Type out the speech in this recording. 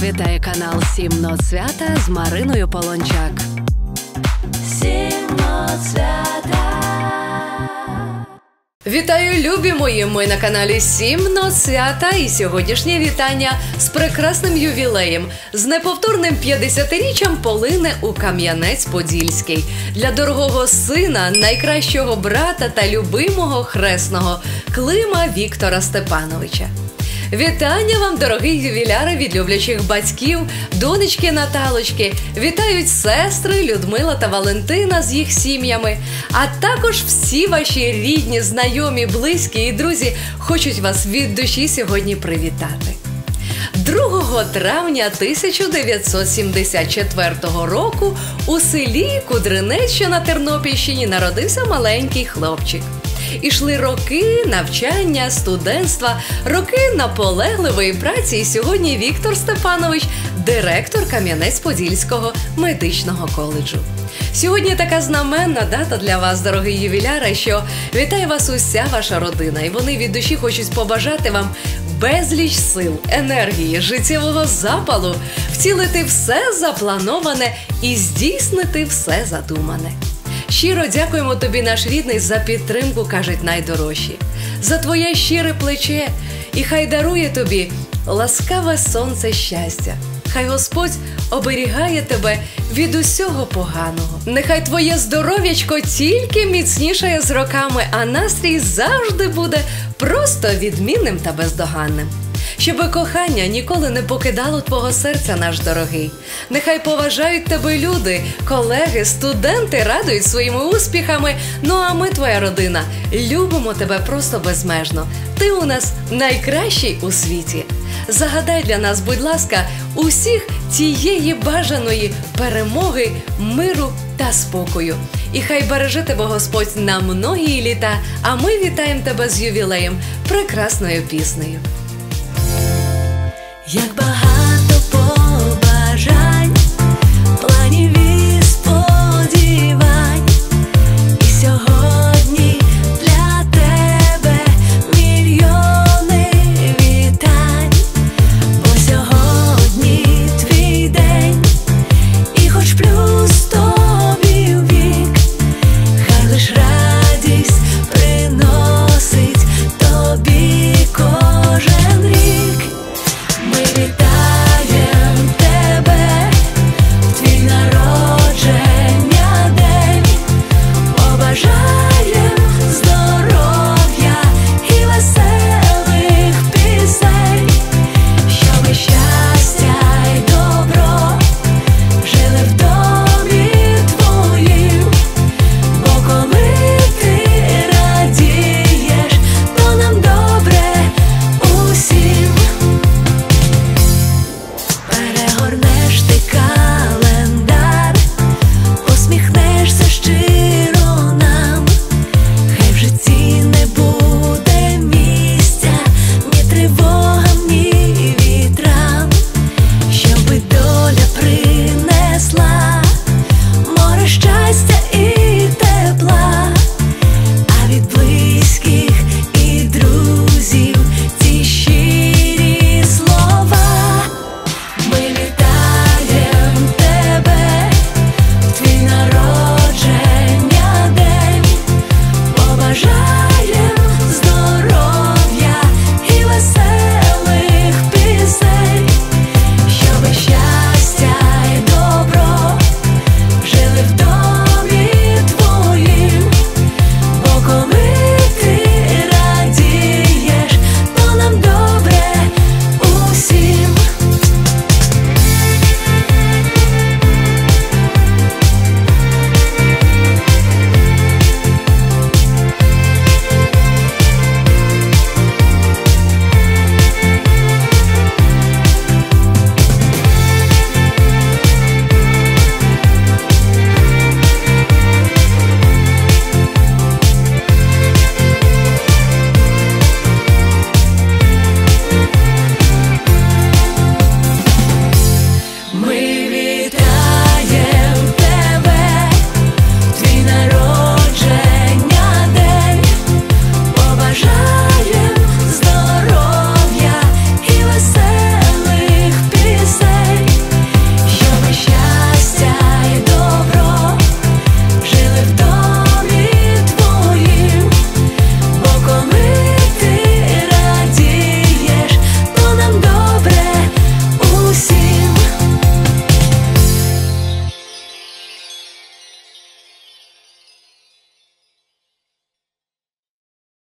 Вас вітає канал Сім Нот Свята з Мариною Полончак. Сім Нот Свята. Вітаю, любі мої! Ми на каналі Сім Нот Свята і сьогоднішнє вітання з прекрасним ювілеєм, з неповторним 50-річчям полине у Кам'янець-Подільський для дорогого сина, найкращого брата та любимого хресного Клима Віктора Степановича. Вітання вам, дорогі ювіляри від люблячих батьків, донечки Наталочки. Вітають сестри Людмила та Валентина з їх сім'ями. А також всі ваші рідні, знайомі, близькі і друзі хочуть вас від душі сьогодні привітати. 2 травня 1974 року у селі Кудринець, на Тернопільщині, народився маленький хлопчик. Ішли роки навчання, студентства, роки наполегливої праці. І сьогодні Віктор Степанович, директор Кам'янець-Подільського медичного коледжу. Сьогодні така знаменна дата для вас, дорогі ювіляри, що вітає вас уся ваша родина, і вони від душі хочуть побажати вам безліч сил, енергії, життєвого запалу, втілити все заплановане і здійснити все задумане. Щиро дякуємо тобі, наш рідний, за підтримку, кажуть найдорожчі, за твоє щире плече, і хай дарує тобі ласкаве сонце щастя. Хай Господь оберігає тебе від усього поганого. Нехай твоє здоров'ячко тільки міцнішає з роками, а настрій завжди буде просто відмінним та бездоганним. Щоби кохання ніколи не покидало твого серця, наш дорогий. Нехай поважають тебе люди, колеги, студенти радують своїми успіхами. Ну а ми, твоя родина, любимо тебе просто безмежно. Ти у нас найкращий у світі. Загадай для нас, будь ласка, усіх тієї бажаної перемоги, миру та спокою. І хай береже тебе Господь на многії літа. А ми вітаємо тебе з ювілеєм, прекрасною піснею. Як багато